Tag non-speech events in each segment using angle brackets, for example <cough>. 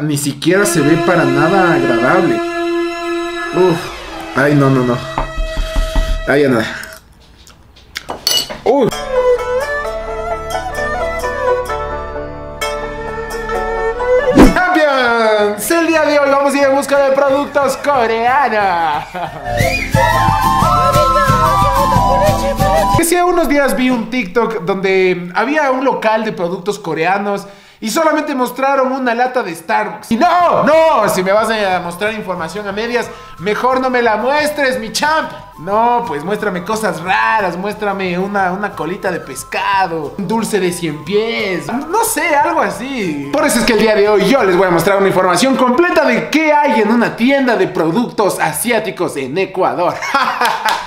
Ni siquiera se ve para nada agradable. Uf. Ay, no, no, no. Ay, ya nada. Uy. Champions, el día de hoy vamos a ir en busca de productos coreanos. Hace unos días vi un TikTok donde había un local de productos coreanos y solamente mostraron una lata de Starbucks. Y no, no, si me vas a mostrar información a medias, mejor no me la muestres, mi champ. No, pues muéstrame cosas raras, muéstrame una, una colita de pescado, un dulce de cien pies, no sé, algo así. Por eso es que el día de hoy yo les voy a mostrar una información completa de qué hay en una tienda de productos asiáticos en Ecuador. <laughs>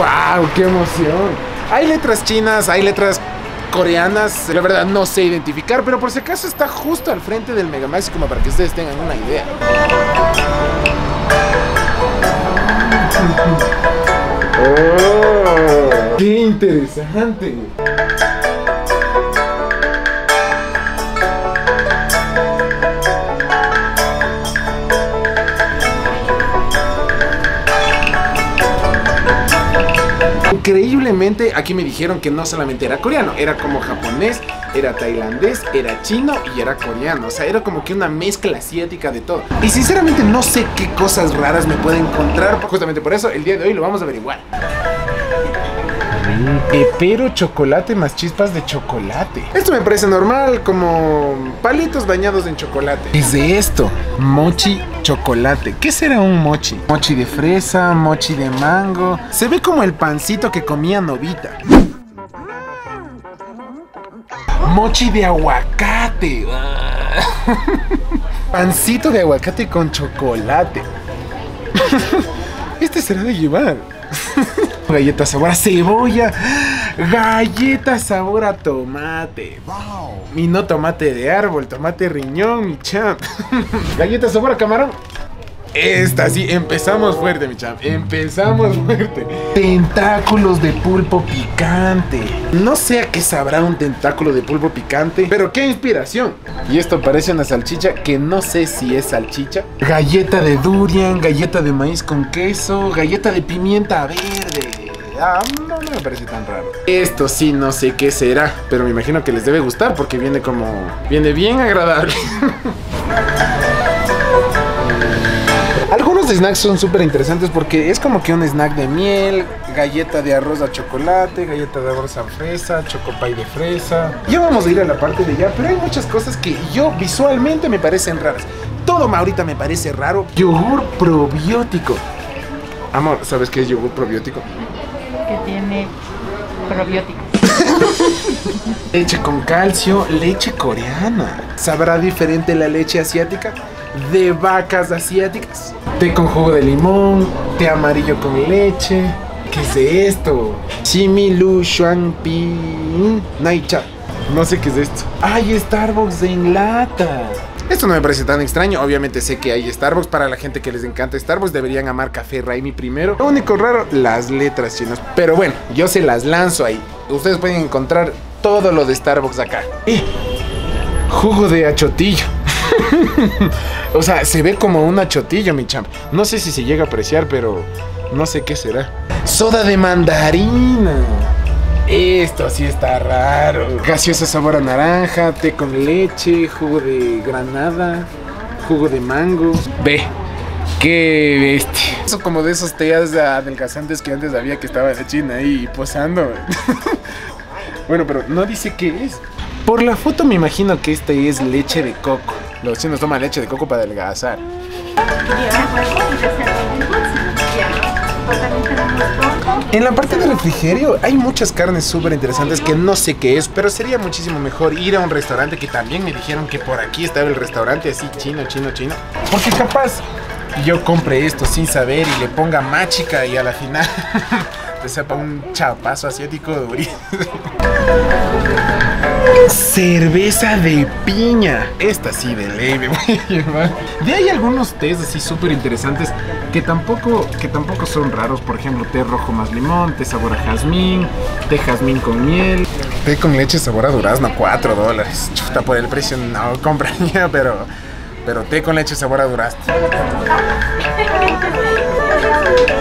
¡Wow! ¡Qué emoción! Hay letras chinas, hay letras coreanas, la verdad no sé identificar, pero por si acaso está justo al frente del Megamax como para que ustedes tengan una idea. <laughs> ¡Oh! ¡Qué interesante! Increíblemente aquí me dijeron que no solamente era coreano, era como japonés, era tailandés, era chino y era coreano. O sea, era como que una mezcla asiática de todo. Y sinceramente no sé qué cosas raras me pueden encontrar. Justamente por eso el día de hoy lo vamos a averiguar. Pepero chocolate más chispas de chocolate. Esto me parece normal, como palitos bañados en chocolate. Es de esto, mochi chocolate. ¿Qué será un mochi? Mochi de fresa, mochi de mango. Se ve como el pancito que comía Novita. Mochi de aguacate. <laughs> Pancito de aguacate con chocolate. <laughs> Este será de llevar. <laughs> Galleta sabor a cebolla. Galleta sabor a tomate. Wow. Y no tomate de árbol, tomate riñón, mi champ. <laughs> Galleta sabor a camarón. Esta sí, empezamos fuerte, mi champ. Empezamos fuerte. Tentáculos de pulpo picante. No sé a qué sabrá un tentáculo de pulpo picante, pero qué inspiración. Y esto parece una salchicha que no sé si es salchicha. Galleta de durian, galleta de maíz con queso, galleta de pimienta verde. Ah, no, no me parece tan raro. Esto sí no sé qué será, pero me imagino que les debe gustar porque viene como... Viene bien agradable. <laughs> Snacks son súper interesantes porque es como que un snack de miel, galleta de arroz a chocolate, galleta de arroz a fresa, chocopay de fresa. Ya vamos a ir a la parte de allá, pero hay muchas cosas que yo visualmente me parecen raras. Todo ahorita me parece raro. Yogur probiótico. Amor, ¿sabes qué es yogur probiótico? Que tiene probióticos. <laughs> Leche con calcio, leche coreana. ¿Sabrá diferente la leche asiática? De vacas asiáticas. Té con jugo de limón, té amarillo con leche. ¿Qué es esto? Chimilu Shuangpi Naicha. No sé qué es esto. ¡Ay, Starbucks en lata! Esto no me parece tan extraño. Obviamente sé que hay Starbucks. Para la gente que les encanta Starbucks, deberían amar Café Raimi primero. Lo único raro, las letras chinas. Pero bueno, yo se las lanzo ahí. Ustedes pueden encontrar todo lo de Starbucks acá. Y jugo de achotillo. <laughs> o sea, se ve como un achotillo, mi champ. No sé si se llega a apreciar, pero no sé qué será. Soda de mandarina. Esto sí está raro. Gaseosa sabor a naranja, té con leche, jugo de granada, jugo de mango. Ve, qué bestia. Eso como de esos tés adelgazantes que antes había que estaba de China ahí posando. <laughs> bueno, pero no dice qué es. Por la foto me imagino que este es leche de coco. Los chinos toman leche de coco para adelgazar. En la parte de refrigerio hay muchas carnes súper interesantes que no sé qué es, pero sería muchísimo mejor ir a un restaurante que también me dijeron que por aquí estaba el restaurante así chino, chino, chino. Porque capaz yo compre esto sin saber y le ponga machica y a la final <laughs> le sepa un chapazo asiático durísimo. Cerveza de piña. Esta sí de ley me voy a llevar. De ahí algunos tés así súper interesantes que tampoco, que tampoco son raros. Por ejemplo, té rojo más limón, té sabor a jazmín, té jazmín con miel. Té con leche sabor a durazno, 4 dólares. Chuta, por el precio no compraría, <laughs> pero, pero té con leche sabor a durazno. <laughs>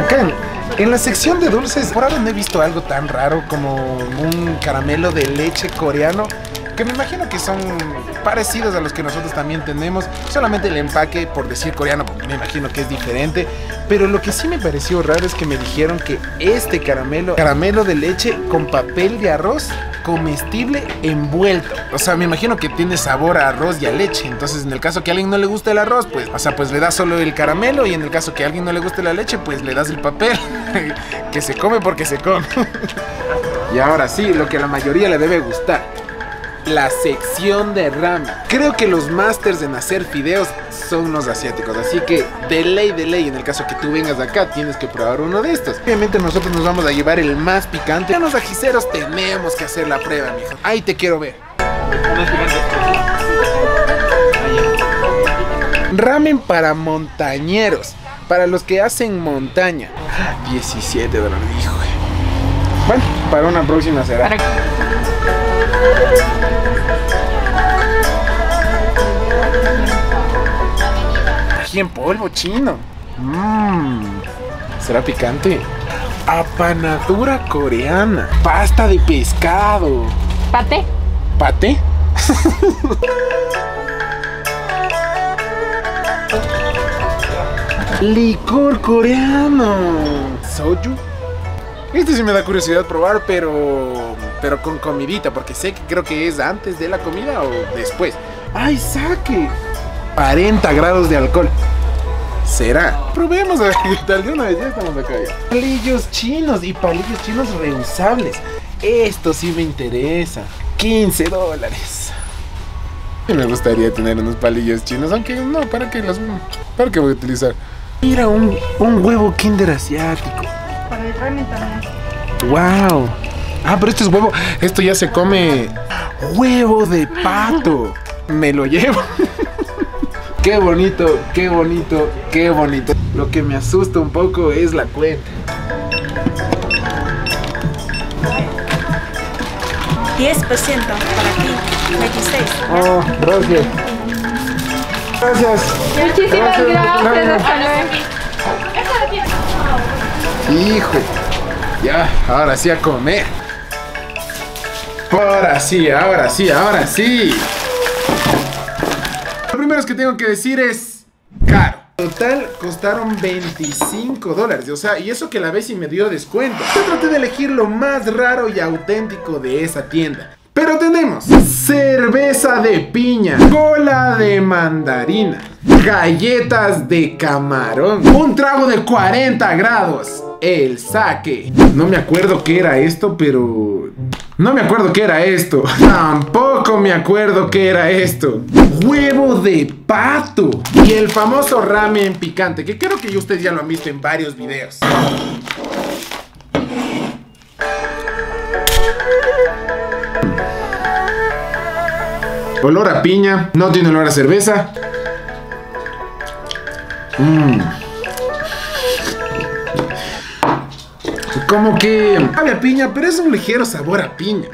bacán! En la sección de dulces, por ahora no he visto algo tan raro como un caramelo de leche coreano. Que me imagino que son parecidos a los que nosotros también tenemos. Solamente el empaque, por decir coreano, me imagino que es diferente. Pero lo que sí me pareció raro es que me dijeron que este caramelo, caramelo de leche con papel de arroz comestible envuelto. O sea, me imagino que tiene sabor a arroz y a leche. Entonces, en el caso que a alguien no le guste el arroz, pues, o sea, pues le das solo el caramelo. Y en el caso que a alguien no le guste la leche, pues le das el papel. <laughs> que se come porque se come. <laughs> y ahora sí, lo que a la mayoría le debe gustar la sección de ramen. Creo que los masters en hacer fideos son los asiáticos, así que de ley, de ley, en el caso que tú vengas acá, tienes que probar uno de estos. Obviamente nosotros nos vamos a llevar el más picante. Ya los ajiceros tenemos que hacer la prueba, mijo. Ahí te quiero ver. Ramen para montañeros, para los que hacen montaña. 17 dólares, hijo. Bueno, para una próxima será. Ají en polvo chino. Mmm. ¿Será picante? Apanadura coreana. Pasta de pescado. Pate. ¿Pate? <laughs> Licor coreano. Soju. Este sí me da curiosidad probar, pero pero con comidita, porque sé que creo que es antes de la comida o después. ¡Ay, saque! 40 grados de alcohol. ¿Será? Probemos a qué tal de una vez, ya estamos acá ya. Palillos chinos y palillos chinos reusables. Esto sí me interesa. 15 dólares. Me gustaría tener unos palillos chinos, aunque no, ¿para qué los para qué voy a utilizar? Mira, un, un huevo kinder asiático. Para el ramen también. ¡Wow! Ah, pero esto es huevo. Esto ya se come huevo de pato. Me lo llevo. Qué bonito, qué bonito, qué bonito. Lo que me asusta un poco es la cuenta. 10% para ti, 26. Oh, gracias. Gracias. Muchísimas Gracias. Hijo. Ya, ahora sí a comer. Ahora sí, ahora sí, ahora sí. Primero que tengo que decir es caro. Total costaron 25 dólares. O sea, y eso que la y me dio descuento. Yo traté de elegir lo más raro y auténtico de esa tienda. Pero tenemos cerveza de piña, cola de mandarina, galletas de camarón, un trago de 40 grados, el saque. No me acuerdo qué era esto, pero... No me acuerdo qué era esto. <laughs> Tampoco me acuerdo qué era esto. Huevo de pato. Y el famoso ramen picante, que creo que ustedes ya lo han visto en varios videos. Olor a piña, no tiene olor a cerveza. Mmm. Como que sabe a piña, pero es un ligero sabor a piña.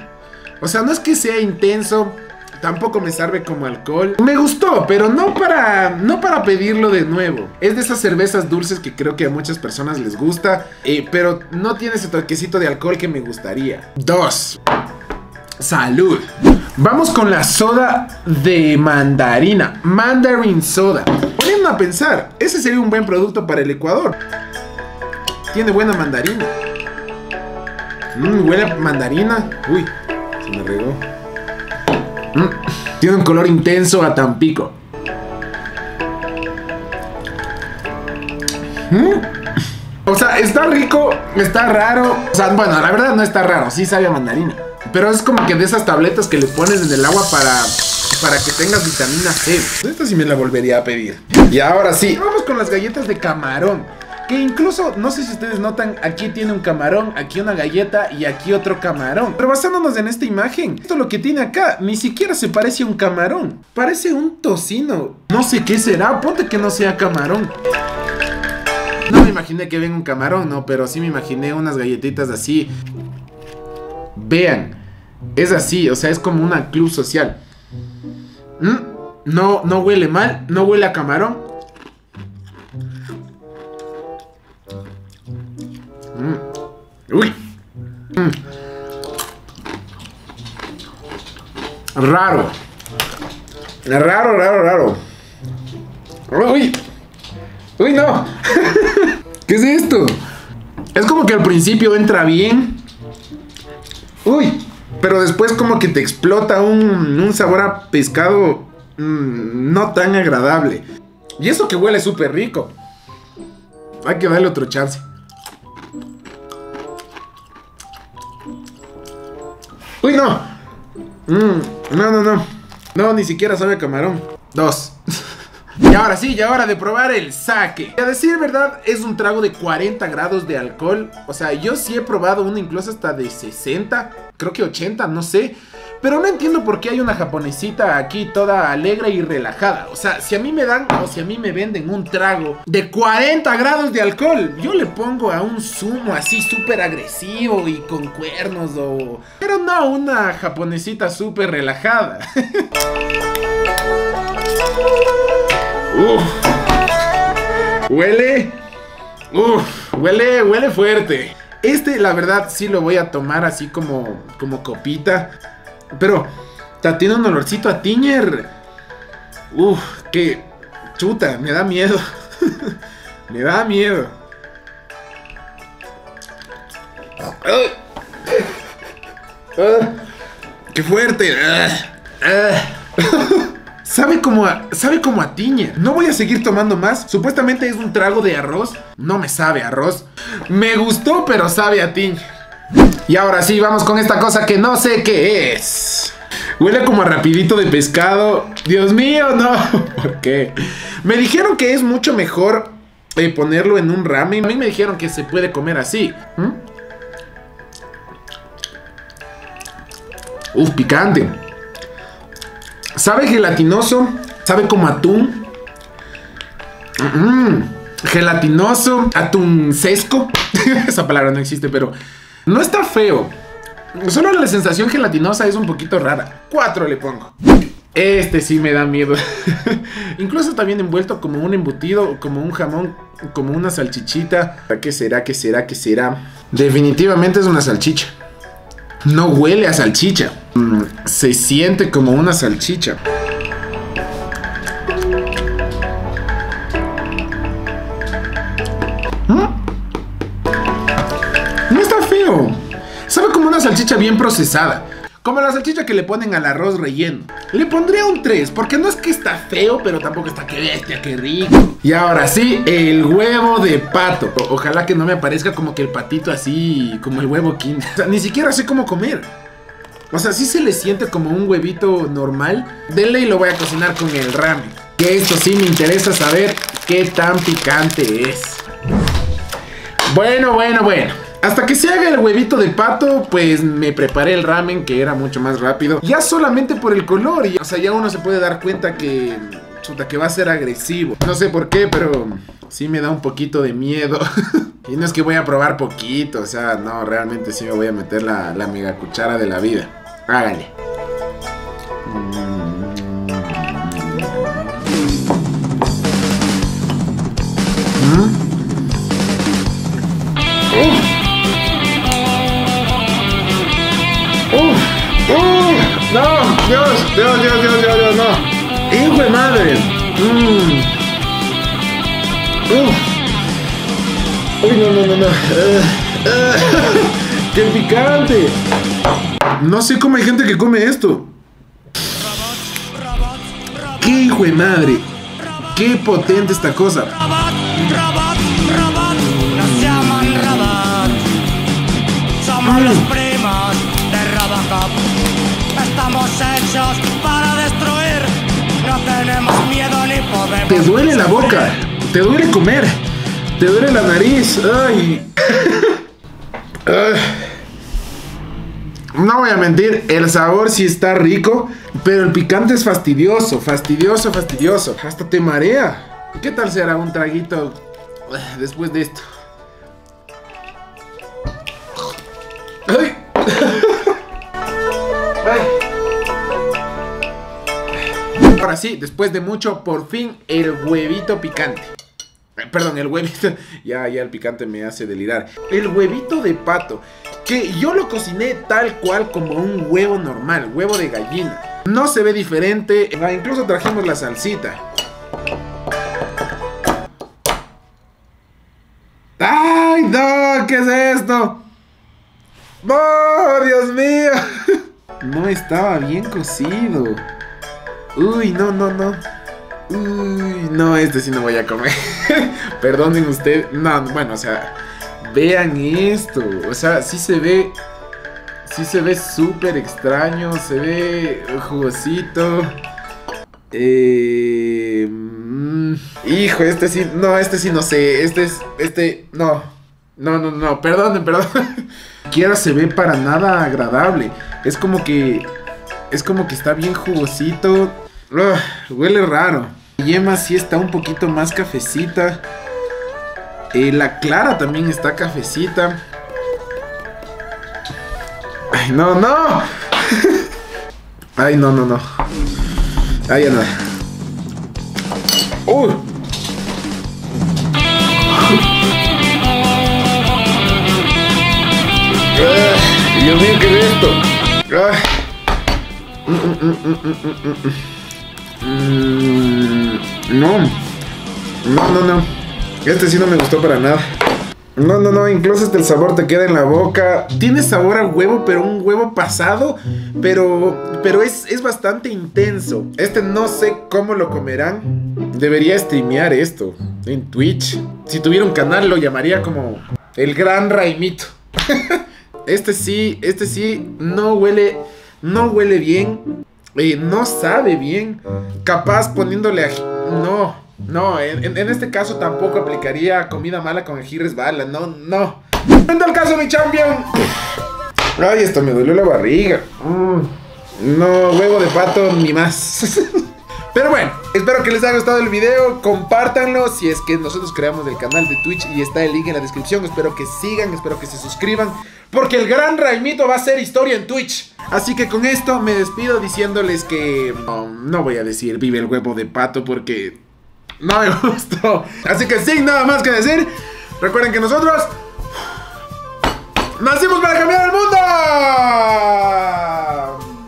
O sea, no es que sea intenso, tampoco me sabe como alcohol. Me gustó, pero no para no para pedirlo de nuevo. Es de esas cervezas dulces que creo que a muchas personas les gusta, eh, pero no tiene ese toquecito de alcohol que me gustaría. Dos. Salud. Vamos con la soda de mandarina. Mandarin soda. Poniendo a pensar, ese sería un buen producto para el Ecuador. Tiene buena mandarina. Mmm, huele mandarina. Uy, se me regó. Mm, tiene un color intenso a Tampico. Mm. O sea, está rico, está raro. O sea, bueno, la verdad no está raro, sí sabe a mandarina. Pero es como que de esas tabletas que le pones en el agua para, para que tengas vitamina C. Esta sí me la volvería a pedir. Y ahora sí, vamos con las galletas de camarón. Que incluso, no sé si ustedes notan, aquí tiene un camarón, aquí una galleta y aquí otro camarón. Pero basándonos en esta imagen, esto lo que tiene acá, ni siquiera se parece a un camarón. Parece un tocino. No sé qué será, ponte que no sea camarón. No me imaginé que venga un camarón, no, pero sí me imaginé unas galletitas así. Vean, es así, o sea, es como una club social. Mm, No, no huele mal, no huele a camarón. Uy. Mm. Raro. Raro, raro, raro. Uy. Uy, no. <laughs> ¿Qué es esto? Es como que al principio entra bien. Uy. Pero después como que te explota un, un sabor a pescado mm, no tan agradable. Y eso que huele súper rico. Hay que darle otro chance. Uy, no. Mm, no, no, no. No, ni siquiera sabe camarón. Dos. <laughs> Y ahora sí, ya hora de probar el. Y a decir verdad, es un trago de 40 grados de alcohol. O sea, yo sí he probado uno incluso hasta de 60, creo que 80, no sé. Pero no entiendo por qué hay una japonesita aquí toda alegre y relajada. O sea, si a mí me dan o si a mí me venden un trago de 40 grados de alcohol, yo le pongo a un zumo así súper agresivo y con cuernos o... Pero no una japonesita súper relajada. <laughs> Uf. Huele. Uf, huele, huele fuerte. Este, la verdad, sí lo voy a tomar así como, como copita. Pero, tiene un olorcito a tiñer. Uf, que chuta, me da miedo. <laughs> me da miedo. Ah, ¡Qué fuerte! Ah, ah. <laughs> Sabe como a, sabe como a tiña. No voy a seguir tomando más. Supuestamente es un trago de arroz. No me sabe arroz. Me gustó, pero sabe a tiña. Y ahora sí, vamos con esta cosa que no sé qué es. Huele como a rapidito de pescado. Dios mío, no. <laughs> ¿Por qué? Me dijeron que es mucho mejor eh, ponerlo en un ramen. A mí me dijeron que se puede comer así. ¿Mm? Uf, picante. Sabe gelatinoso. Sabe como atún. Gelatinoso. Atún sesco. <laughs> Esa palabra no existe, pero no está feo. Solo la sensación gelatinosa es un poquito rara. Cuatro le pongo. Este sí me da miedo. <laughs> Incluso bien envuelto como un embutido, como un jamón, como una salchichita. ¿Qué será? ¿Qué será? ¿Qué será? Definitivamente es una salchicha. No huele a salchicha. Mm, Se siente como una salchicha. Bien procesada. Como la salchicha que le ponen al arroz relleno. Le pondría un 3, porque no es que está feo, pero tampoco está que bestia, que rico. Y ahora sí, el huevo de pato. Ojalá que no me aparezca como que el patito así, como el huevo kinder. O sea, ni siquiera sé cómo comer. O sea, sí se le siente como un huevito normal. Denle y lo voy a cocinar con el ramen. Que esto sí me interesa saber qué tan picante es. Bueno, bueno, bueno. Hasta que se haga el huevito de pato, pues me preparé el ramen que era mucho más rápido. Ya solamente por el color. Y, o sea, ya uno se puede dar cuenta que... Chuta, que va a ser agresivo. No sé por qué, pero sí me da un poquito de miedo. <laughs> y no es que voy a probar poquito, o sea, no, realmente sí me voy a meter la, la mega cuchara de la vida. Hágale. Madre! Mm. ¡Uf! ¡Uy, no, no, no, no! Eh, eh, <laughs> ¡Qué picante! No sé cómo hay gente que come esto. ¡Qué hijo de madre! ¡Qué potente esta cosa! Duele la boca, te duele comer. Te duele la nariz. <laughs> Ay. No voy a mentir, el sabor sí está rico, pero el picante es fastidioso, fastidioso, fastidioso. Hasta te marea. ¿Qué tal será un traguito eh, después de esto? Ahora sí, después de mucho, por fin el huevito picante. Eh, Perdón, el huevito. <laughs> Ya, ya el picante me hace delirar. El huevito de pato. Que yo lo cociné tal cual como un huevo normal, huevo de gallina. No se ve diferente. Ah, Incluso trajimos la salsita. ¡Ay, no! ¿Qué es esto? ¡Oh, Dios mío! <laughs> No estaba bien cocido. Uy, no, no, no. Uy, no, este sí no voy a comer. <laughs> Perdonen usted. No, bueno, o sea, vean esto. O sea, sí se ve. Sí se ve súper extraño. Se ve jugosito. Eh, mm, hijo, este sí. No, este sí no sé. Este es. Este. No. No, no, no. Perdonen, perdonen. <laughs> Quiera se ve para nada agradable. Es como que. Es como que está bien jugosito. Huele raro. La yema sí está un poquito más cafecita. Eh, la clara también está cafecita. Ay, no, no. <laughs> Ay, no, no, no. Ay, ya nada. Uh. Ah, Dios mío, ¿qué es esto? Mm, mm, mm, mm, no. No, no, no. Este sí no me gustó para nada. No, no, no, incluso hasta el sabor te queda en la boca. Tiene sabor a huevo, pero un huevo pasado. Pero, pero es, es bastante intenso. Este no sé cómo lo comerán. Debería streamear esto en Twitch. Si tuviera un canal lo llamaría como el gran Raimito. <laughs> Este sí, este sí no huele, no huele bien. Eh, no sabe bien. Capaz poniéndole ají. No, no, en, este caso tampoco aplicaría comida mala con ají resbala. No, no. En tal caso, mi champion. Ay, esto me dolió la barriga. Mm, No, huevo de pato ni más. <laughs> Pero bueno, espero que les haya gustado el video, compártanlo si es que nosotros creamos el canal de Twitch y está el link en la descripción, espero que sigan, espero que se suscriban, porque el gran Raimito va a hacer historia en Twitch. Así que con esto me despido diciéndoles que no, no voy a decir vive el huevo de pato porque no me <laughs> gustó. Así que sin nada más que decir, recuerden que nosotros nacimos para cambiar el mundo.